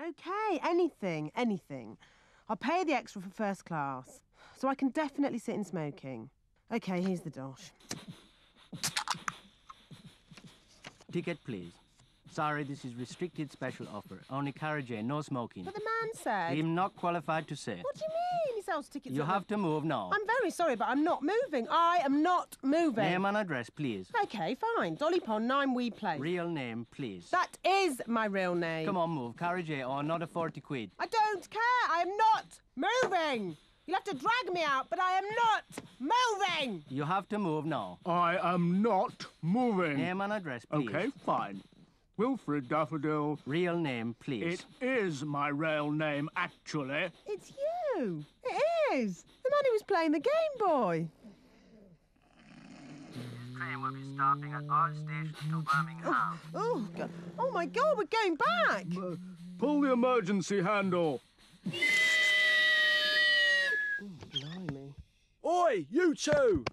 Okay, anything, anything. I'll pay the extra for first class, so I can definitely sit in smoking. Okay, here's the dosh. Ticket, please. Sorry, this is restricted special offer. Only carriage, no smoking. But the man said. I'm not qualified to say. What do you mean sells tickets? You have the- to move now. I'm very sorry, but I'm not moving. I am not moving. Name and address, please. Okay, fine. Dolly Pond, 9 Wee Place. Real name, please. that is my real name. Come on, move. Carriage or oh, another 40 quid. I don't care. I am not moving. You'll have to drag me out, but I am not moving. You have to move now. I am not moving. Name and address, please. Okay, fine. Wilfred Daffodil. Real name, please. It is my real name, actually. It's you. It is. The man who was playing the Game Boy. train will be stopping at all stations to Birmingham. Oh, God. oh my God, we're going back. Uh, pull the emergency handle. Blimey. Oi, you two!